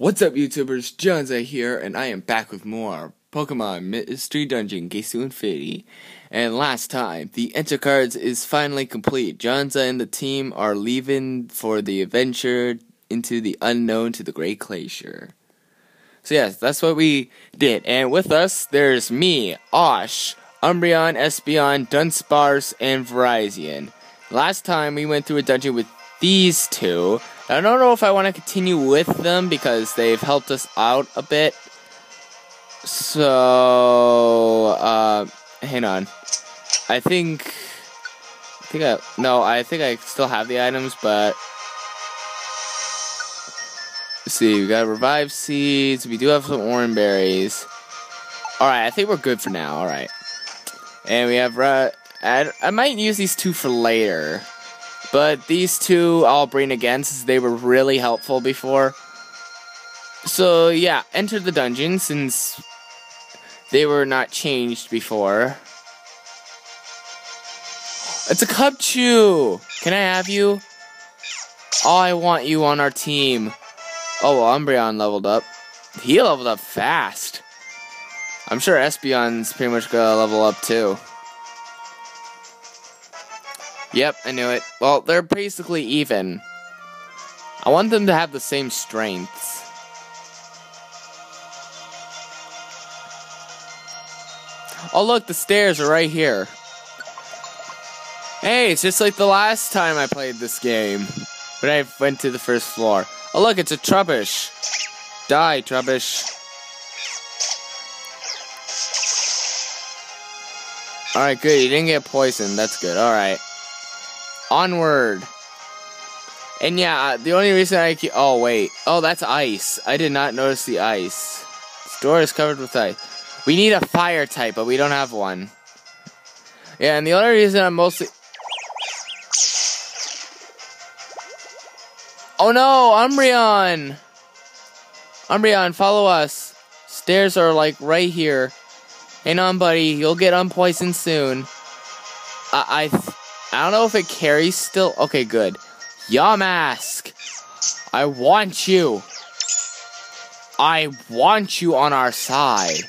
What's up, YouTubers? Johnzza here, and I am back with more Pokemon Mystery Dungeon to Infinity. And last time, the Enter cards is finally complete. Johnzza and the team are leaving for the adventure into the unknown to the Great Glacier. So yes, that's what we did. And with us, there's me, Osh, Umbreon, Espeon, Dunsparce, and Virizion. Last time we went through a dungeon with these two. I don't know if I want to continue with them because they've helped us out a bit. So, uh, hang on. I think, I think I, no, I think I still have the items, but, let's see, we got revive seeds, we do have some orange berries. Alright, I think we're good for now, alright. And we have, uh, I, I might use these two for later. But these two I'll bring again since they were really helpful before. So yeah, enter the dungeon since they were not changed before. It's a Cubchoo! Can I have you? Oh, I want you on our team. Oh, well, Umbreon leveled up. He leveled up fast. I'm sure Espeon's pretty much gonna level up too. Yep, I knew it. Well, they're basically even. I want them to have the same strengths. Oh, look, the stairs are right here. Hey, it's just like the last time I played this game. When I went to the first floor. Oh, look, it's a Trubbish. Die, Trubbish. Alright, good. You didn't get poisoned. That's good. Alright. Onward. And yeah, uh, the only reason I keep. Oh, wait. Oh, that's ice. I did not notice the ice. This door is covered with ice. We need a fire type, but we don't have one. Yeah, and the only reason I'm mostly. Oh no, Umbreon! Umbreon, follow us. Stairs are like right here. Hang on, um, buddy. You'll get unpoisoned soon. I. I I don't know if it carries still. Okay, good. Yamask! I want you. I want you on our side.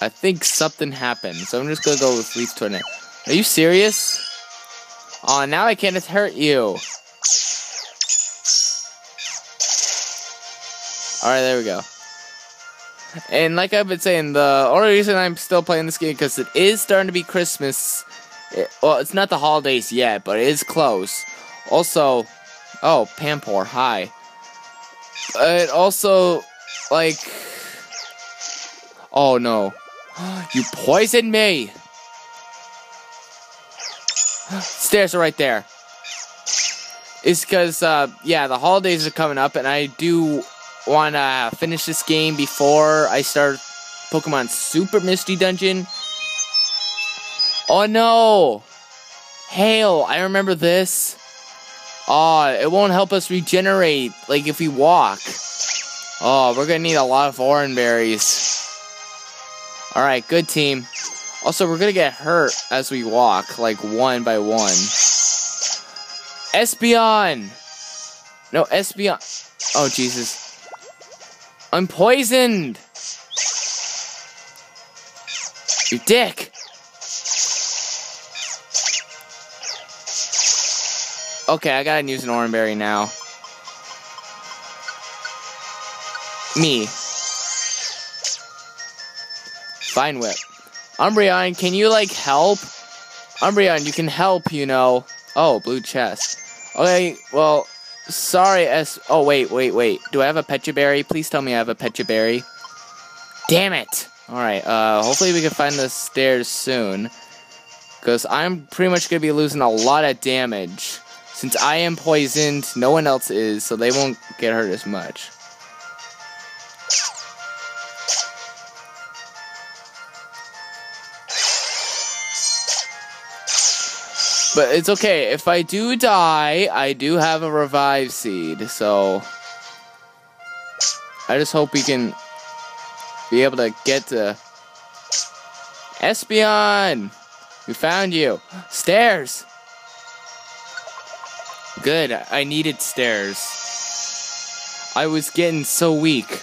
I think something happened, so I'm just gonna go with Leaf Tornado. Are you serious? Oh, now I can't hurt you. Alright, there we go. And like I've been saying, the only reason I'm still playing this game because it is starting to be Christmas. It, well, it's not the holidays yet, but it is close. Also, oh, Pampor, hi. It also, like, oh no, you poisoned me. Stairs are right there. It's because, uh, yeah, the holidays are coming up, and I do want to finish this game before I start Pokemon Super Mystery Dungeon. Oh no! Hail, I remember this. Oh, it won't help us regenerate, like if we walk. Oh, we're gonna need a lot of orange berries. Alright, good team. Also, we're gonna get hurt as we walk, like one by one. Espeon! No, Espeon. Oh, Jesus. I'm poisoned! You dick! Okay, I gotta use an orange berry now. Me. Vine Whip. Umbreon, can you like help? Umbreon, you can help, you know. Oh, blue chest. Okay, well, Sorry, S. Oh, wait, wait, wait. Do I have a Pecha Berry? Please tell me I have a Pecha Berry. Damn it! Alright, uh, hopefully we can find the stairs soon. Because I'm pretty much going to be losing a lot of damage. Since I am poisoned, no one else is, so they won't get hurt as much. But it's okay. If I do die, I do have a revive seed. So I just hope we can be able to get to Espeon. We found you. Stairs. Good, I needed stairs. I was getting so weak.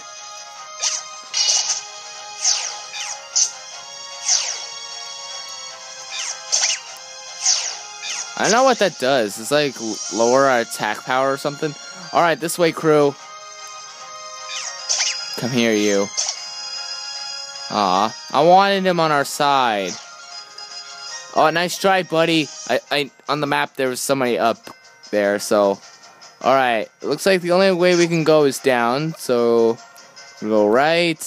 I don't know what that does. It's like lower our attack power or something. Alright, this way, crew. Come here, you. Aw, I wanted him on our side. Oh, nice try, buddy. I, I, on the map, there was somebody up there, so. Alright, looks like the only way we can go is down, so. we go right.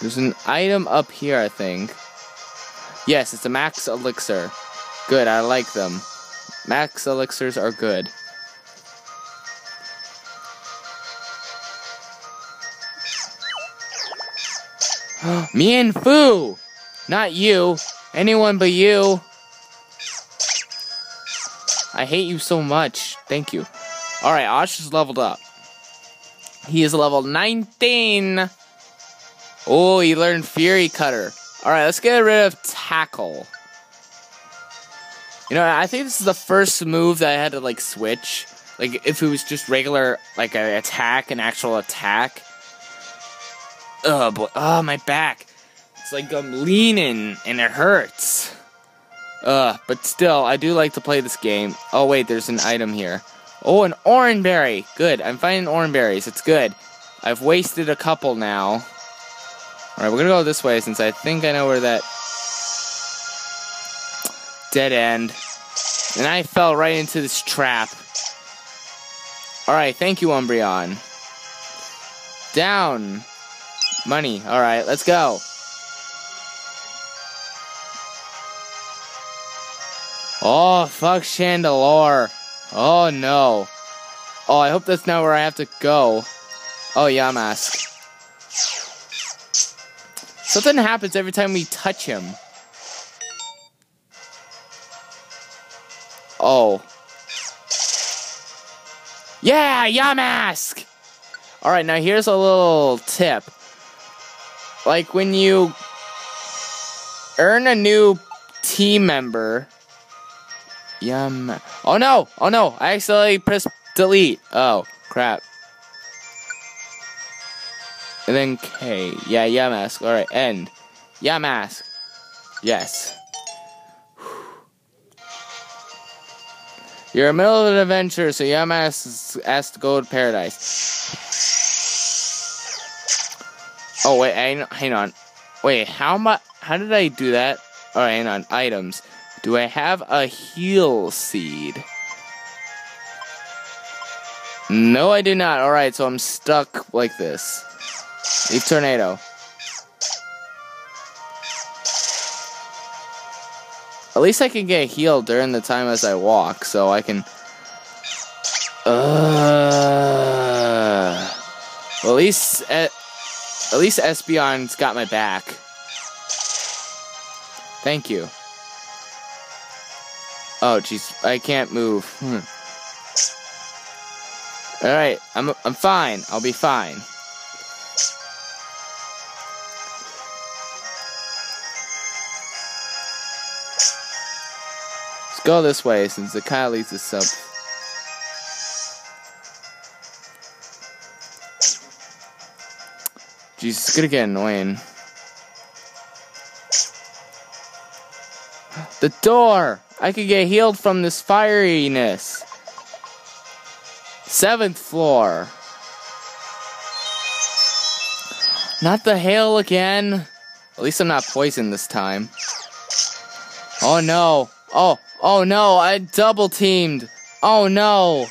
There's an item up here, I think. Yes, it's a max elixir. Good, I like them. Max elixirs are good. Mienfoo! Not you. Anyone but you. I hate you so much. Thank you. Alright, Ash is leveled up. He is level 19. Oh, he learned Fury Cutter. Alright, let's get rid of Tackle. You know, I think this is the first move that I had to, like, switch. Like, if it was just regular, like, an attack, an actual attack. Oh, boy. Oh, my back. It's like I'm leaning, and it hurts. Uh, but still, I do like to play this game. Oh, wait, there's an item here. Oh, an orange berry. Good, I'm finding orange berries. It's good. I've wasted a couple now. Alright, we're gonna go this way since I think I know where that dead end. And I fell right into this trap. Alright, thank you, Umbreon. Down. Money. Alright, let's go. Oh, fuck Chandelure. Oh, no. Oh, I hope that's not where I have to go. Oh, Yamask. Something happens every time we touch him. Oh. Yeah, Yamask! Alright, now here's a little tip. Like when you earn a new team member. Yum. Oh no! Oh no! I accidentally pressed delete. Oh, crap. And then K. Yeah, Yamask. Alright, end. Yamask. Yes. You're in the middle of an adventure, so is asked to go to paradise. Oh, wait, hang, on. Wait, how much? How did I do that? Alright, hang on. Items. Do I have a heal seed? No, I do not. Alright, so I'm stuck like this. Leaf tornado. At least I can get healed during the time as I walk, so I can... Uh, well, at least... At, at least Espeon's got my back. Thank you. Oh, jeez, I can't move. Hmm. Alright, I'm, I'm fine. I'll be fine. Go this way since the of leads us up. Jesus, it's gonna get annoying. The door! I could get healed from this fieriness. Seventh floor. Not the hail again. At least I'm not poisoned this time. Oh no. Oh, Oh no, I double teamed. Oh no.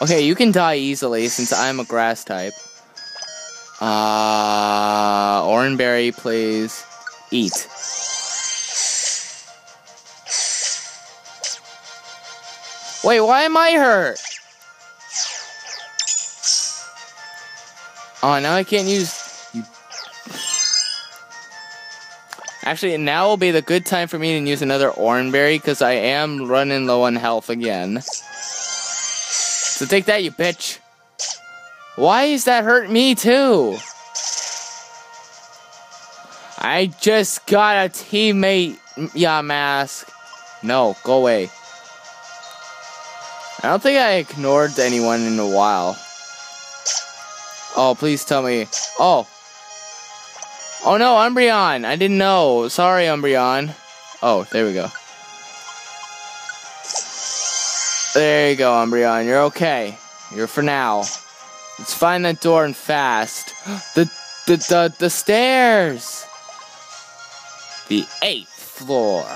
Okay, you can die easily since I'm a grass type. Uh, Oran Berry please. eat. Wait, why am I hurt? Oh, now I can't use Actually, now will be the good time for me to use another Oran Berry because I am running low on health again. So take that, you bitch. Why is that hurt me too? I just got a teammate mm, yeah, mask. No, go away. I don't think I ignored anyone in a while. Oh, please tell me. Oh. Oh no, Umbreon! I didn't know. Sorry, Umbreon. Oh, there we go. There you go, Umbreon. You're okay. You're for now. Let's find that door and fast. The the the, the stairs. The eighth floor.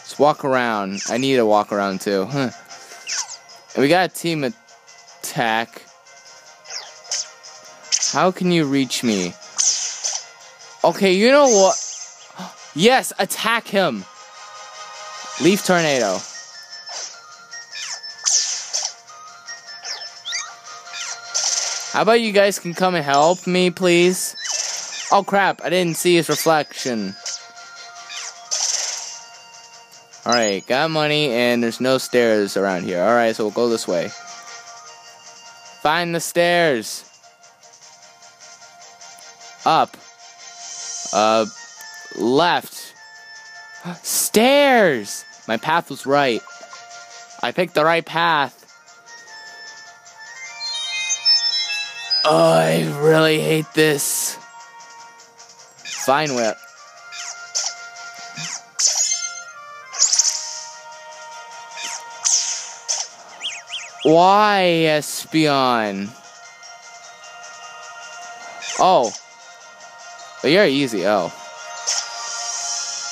Let's walk around. I need to walk around too. Huh. And we got a team attack. How can you reach me? Okay, you know what? Yes, attack him. Leaf tornado. How about you guys can come and help me, please? Oh crap, I didn't see his reflection. Alright, got money and there's no stairs around here. Alright, so we'll go this way. Find the stairs. Up. Uh, left. Stairs! My path was right. I picked the right path. Oh, I really hate this. Vine Whip. Why, Espeon? Oh. But you're easy, oh.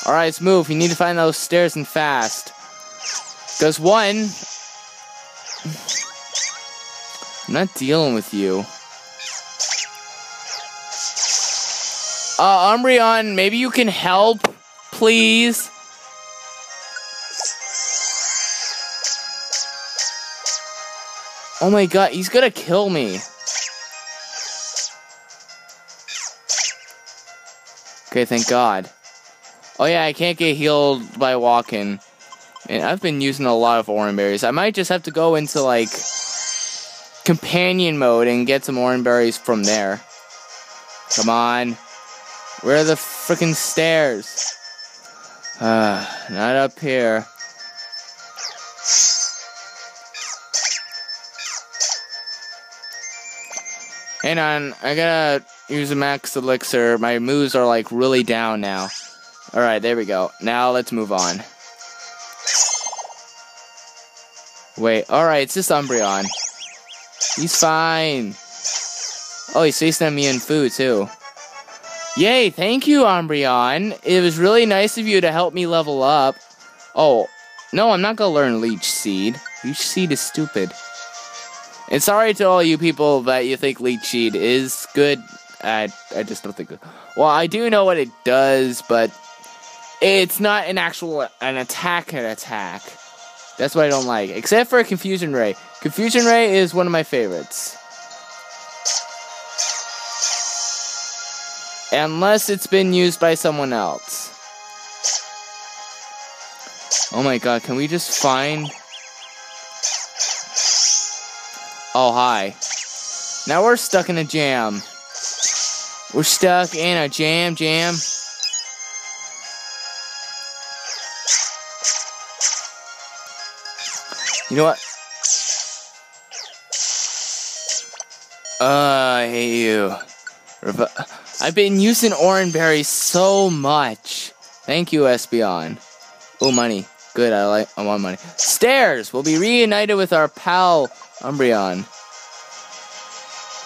Alright, let's move. You need to find those stairs and fast. Because one... I'm not dealing with you. Uh, Umbreon, maybe you can help, please? Oh my god, he's gonna kill me. Okay, thank god. Oh yeah, I can't get healed by walking. And I've been using a lot of orange berries. I might just have to go into, like, companion mode and get some orange berries from there. Come on. Where are the freaking stairs? Uh, not up here. Hang on, I gotta use a max elixir. My moves are like really down now. Alright, there we go. Now let's move on. Wait, alright, it's just Umbreon. He's fine. Oh, he's at me in food too. Yay, thank you, Umbreon. It was really nice of you to help me level up. Oh, no, I'm not gonna learn Leech Seed. Leech Seed is stupid. And sorry to all you people that you think Leech Seed is good. I, I just don't think... Well, I do know what it does, but... It's not an actual... An attack an attack. That's what I don't like. Except for Confusion Ray. Confusion Ray is one of my favorites. Unless it's been used by someone else. Oh my god, can we just find... Oh, hi. Now we're stuck in a jam. We're stuck in a jam, jam. You know what? Uh, I hate you. I've been using orange berries so much. Thank you, Espeon. Oh, money. Good, I like I want money. Stairs! We'll be reunited with our pal Umbreon.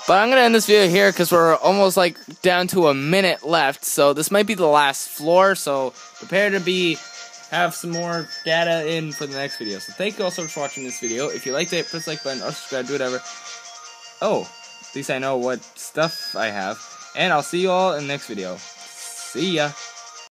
But I'm gonna end this video here because we're almost like down to a minute left. So this might be the last floor. So prepare to be have some more data in for the next video. So thank you all so much for watching this video. If you liked it, press like button or subscribe, do whatever. Oh, at least I know what stuff I have. And I'll see you all in the next video. See ya.